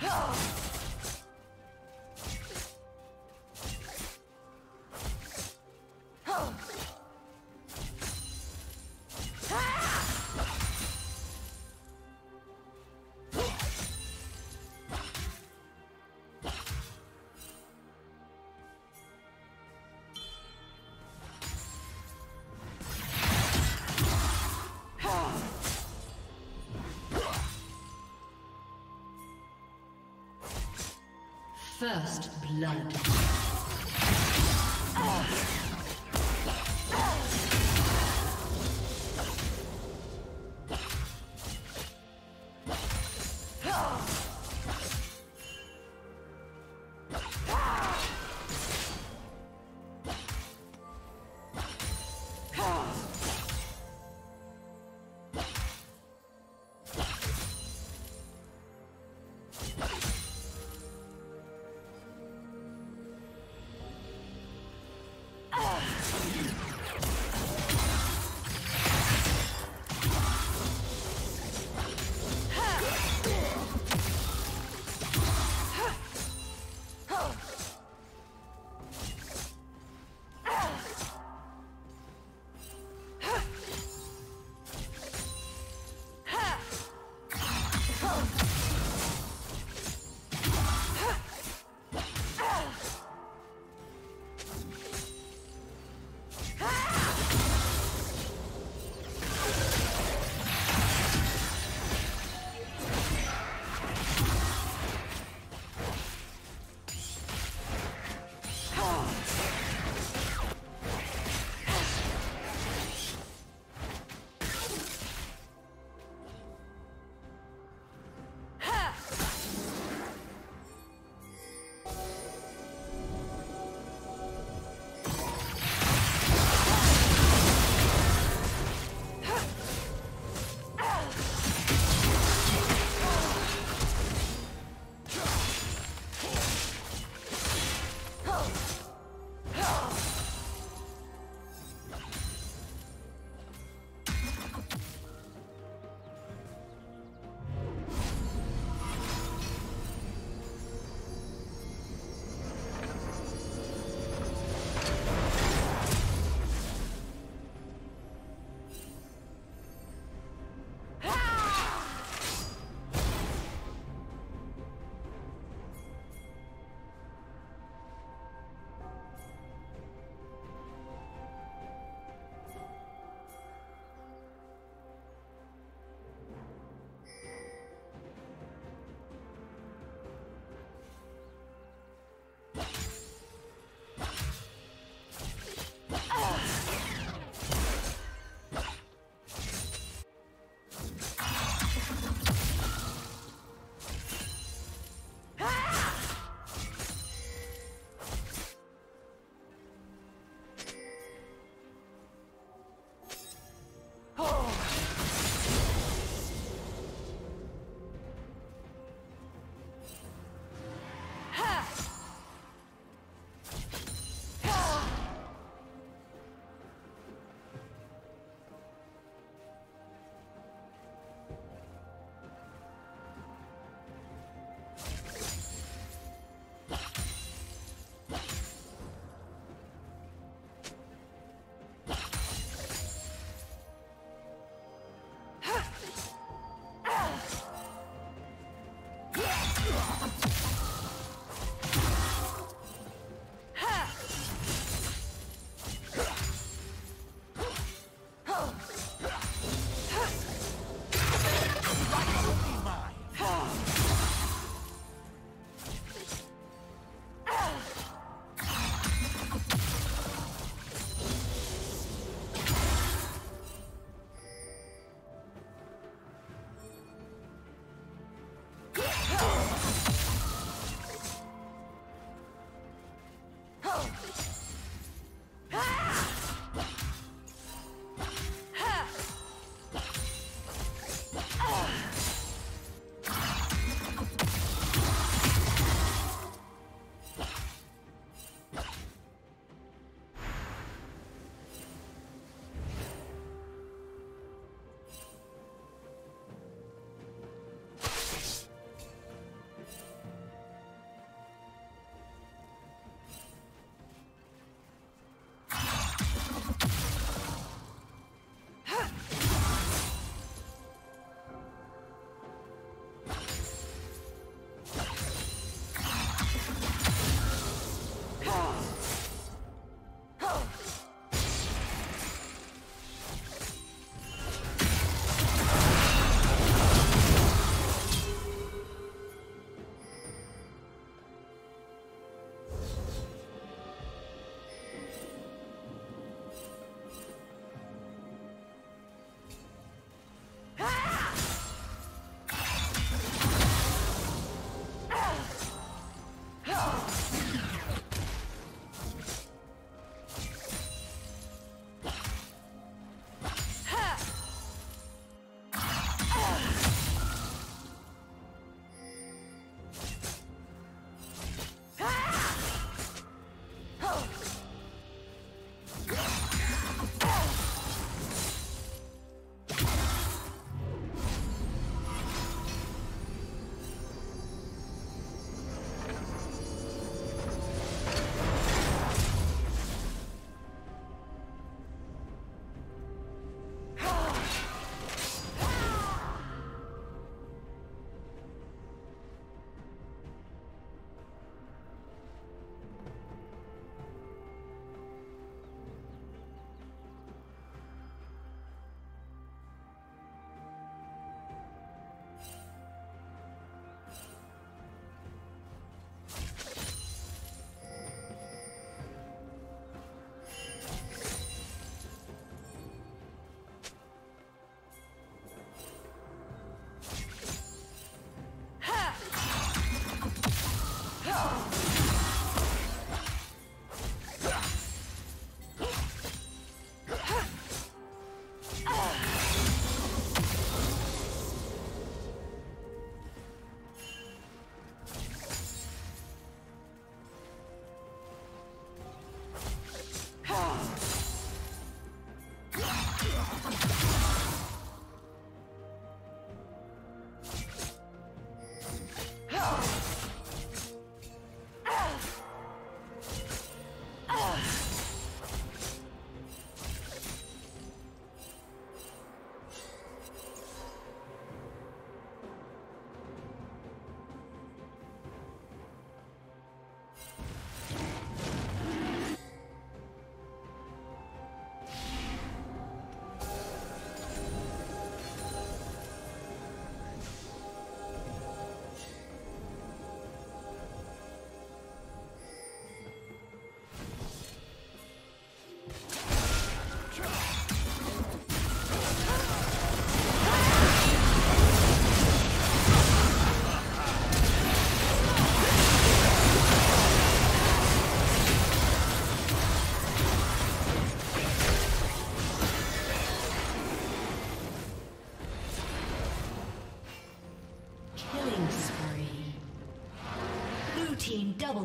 Huh! First blood.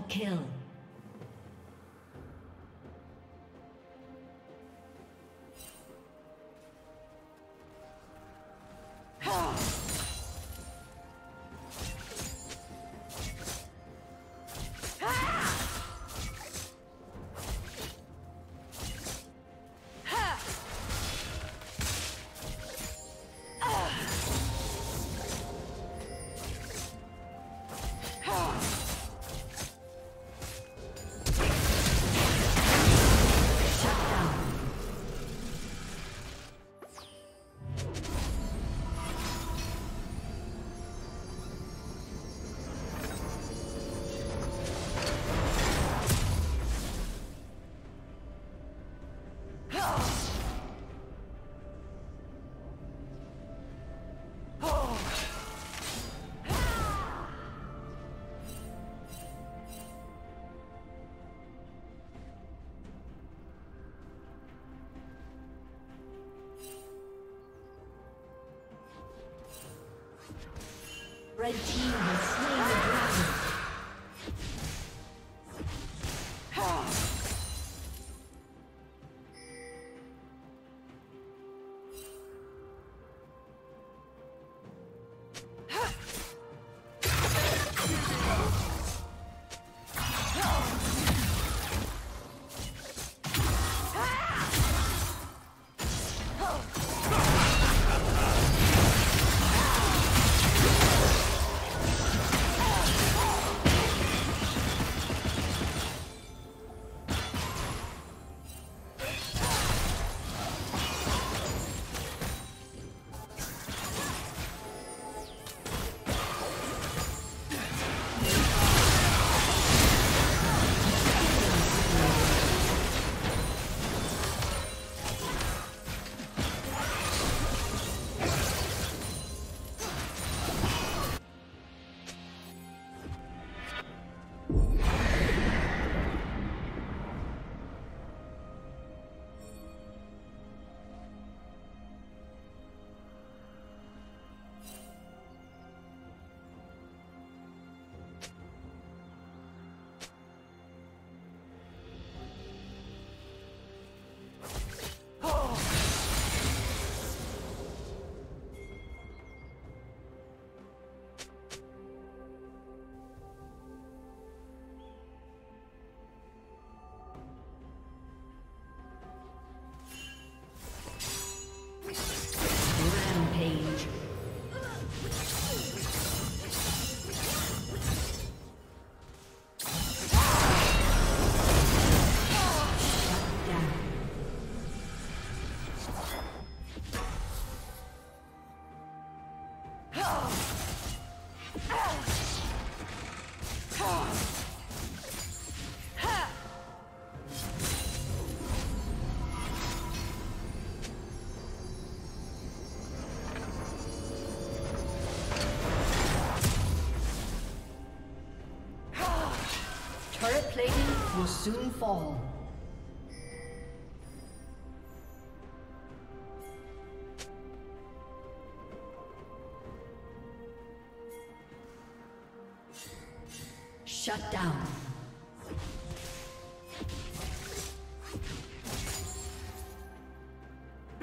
Kill. Red team will soon fall. Shut down.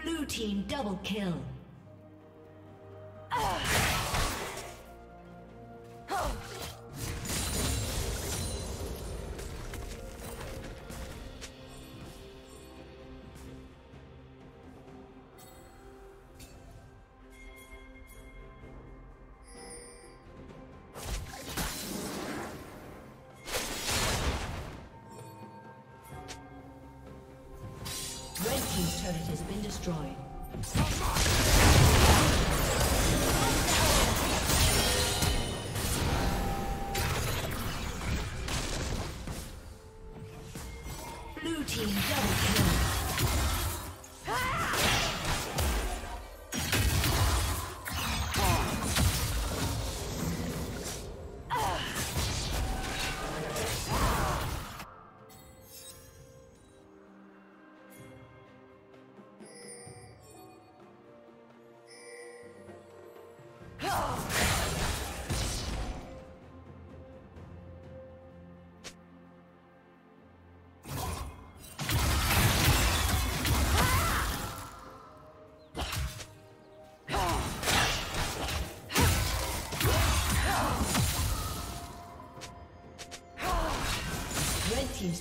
Blue team double kill. Ah. Destroyed.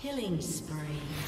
Killing spree.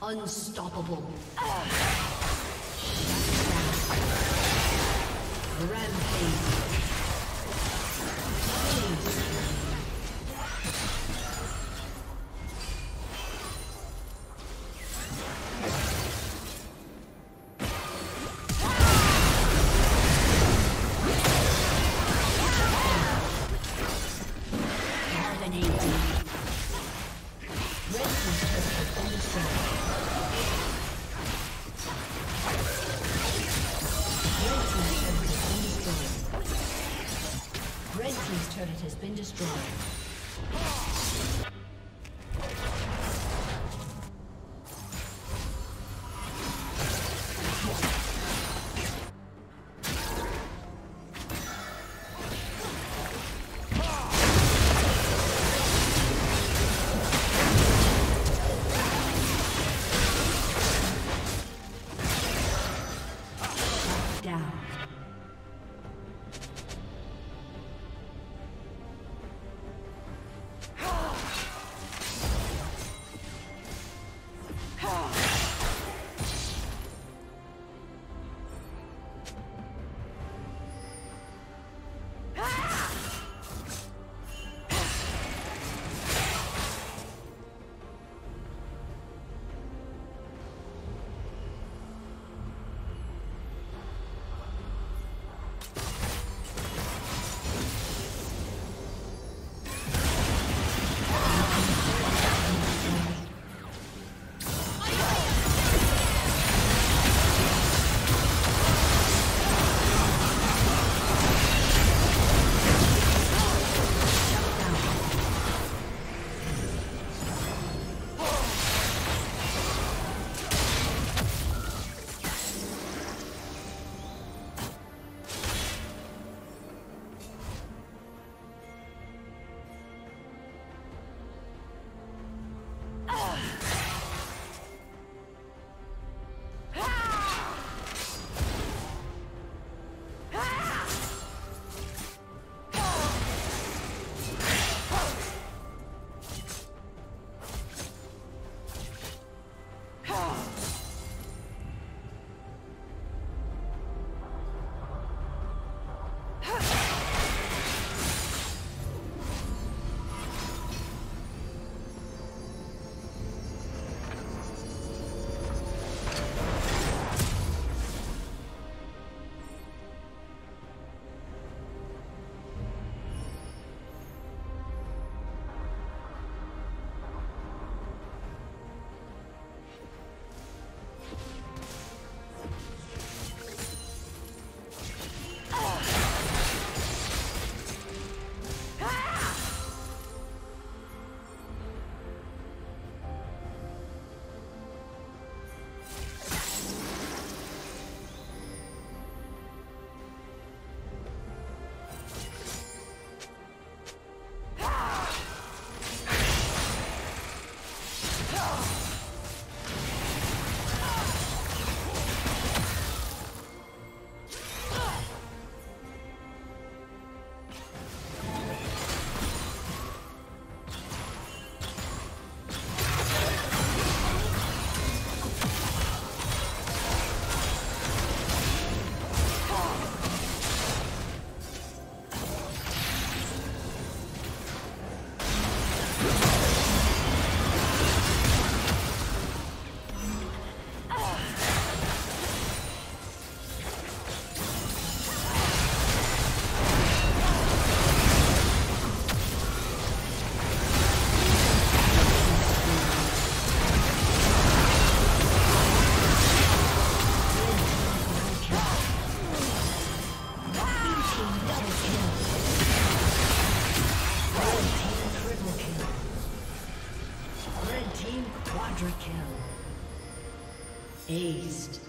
Unstoppable. Rampage. destroyed. Aced.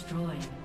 Destroyed.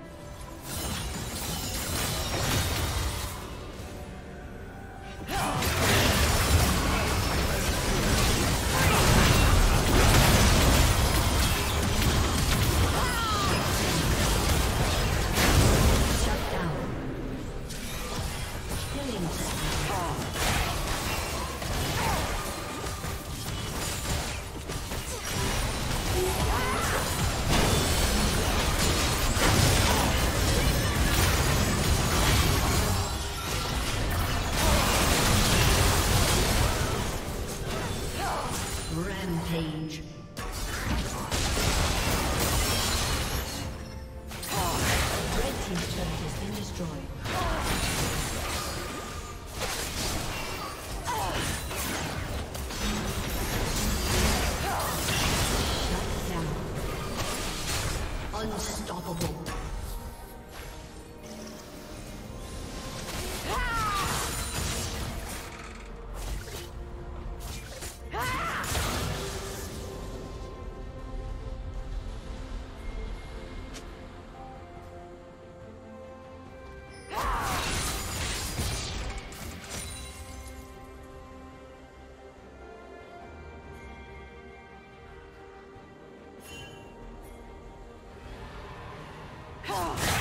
Oh.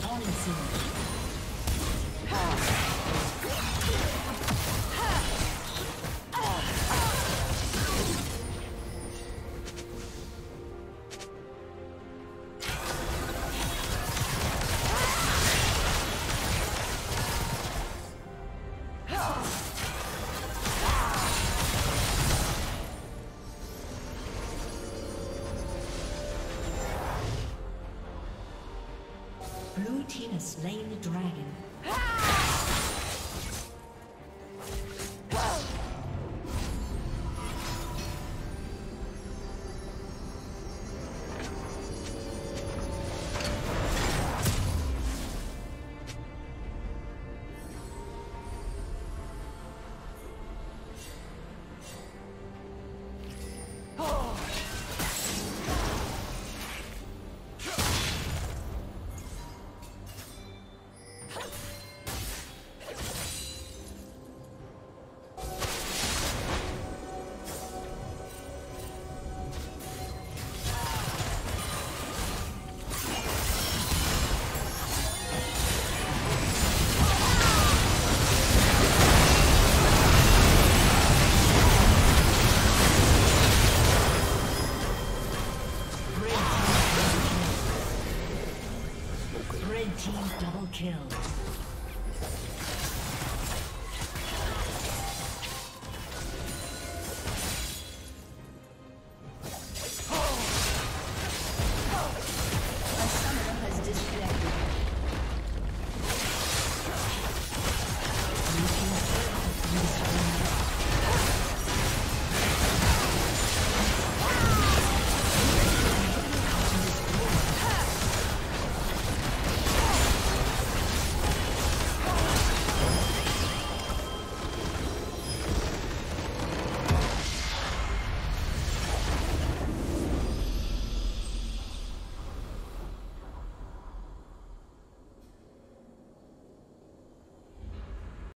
Spawning soon. Slain the dragon.